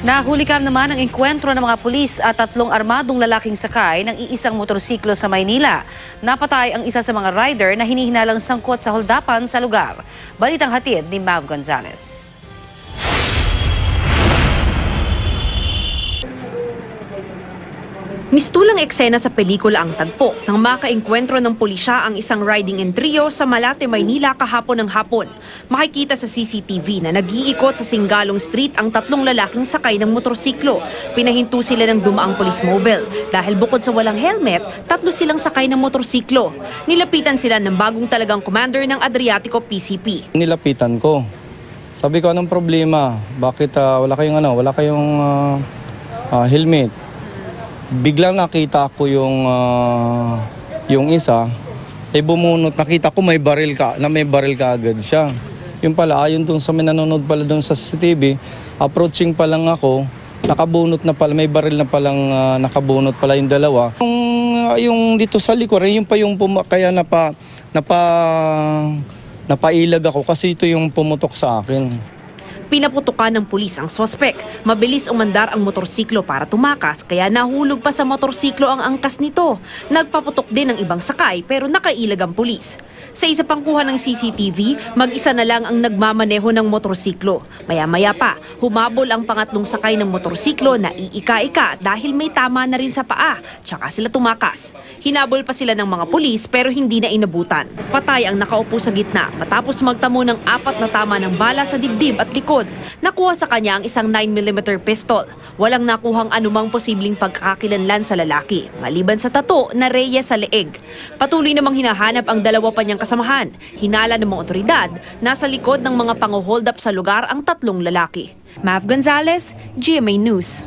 Nahulikam naman ang enkwentro ng mga pulis at tatlong armadong lalaking sakay ng iisang motorsiklo sa Maynila. Napatay ang isa sa mga rider na hinihinalang sangkot sa holdapan sa lugar. Balitang hatid ni Mav Gonzalez. Mistulang eksena sa pelikula ang tagpo nang makaengkwentro ng pulisya ang isang riding in trio sa Malate, Maynila kahapon ng hapon. Makikita sa CCTV na nag-iikot sa Singalong Street ang tatlong lalaking sakay ng motorsiklo. Pinahinto sila ng dumaang police mobile. Dahil bukod sa walang helmet, tatlo silang sakay ng motorsiklo. Nilapitan sila ng bagong talagang commander ng Adriatico PCP. Nilapitan ko. Sabi ko, anong problema? Bakit ah, wala kayong ano, wala kayong ah, ah, helmet? Biglang nakita ko yung ah, yung isa, eh bumunot, nakita ko may baril ka, na may baril ka agad siya. Yung pala, ayon dun sa may nanonood pala dun sa CCTV, approaching pa lang ako, nakabunot na pala, may baril na palang ah, nakabunot pala yung dalawa. Yung, ah, yung dito sa likod, eh, yung pa yung puma, kaya napa, napa, napailag ako kasi ito yung pumutok sa akin. Pinaputukan ng pulis ang sospek. Mabilis umandar ang motorsiklo para tumakas kaya nahulog pa sa motorsiklo ang angkas nito. Nagpaputok din ng ibang sakay pero nakailag ang pulis. Sa isa pang kuha ng CCTV, mag-isa na lang ang nagmamaneho ng motorsiklo. Maya-maya pa, humabol ang pangatlong sakay ng motorsiklo na iika-ika dahil may tama na rin sa paa. Tsaka sila tumakas. Hinabol pa sila ng mga pulis pero hindi na inabutan. Patay ang nakaupo sa gitna matapos magtamo ng apat na tama ng bala sa dibdib at likod. Nakuha sa kanya ang isang 9mm pistol. Walang nakuhang anumang posibleng pagkakakilanlan sa lalaki, maliban sa tato na reyes sa leeg. Patuloy namang hinahanap ang dalawa pa niyang kasamahan. Hinala ng mga otoridad, nasa likod ng mga panguhold up sa lugar ang tatlong lalaki. Mav Gonzalez, GMA News.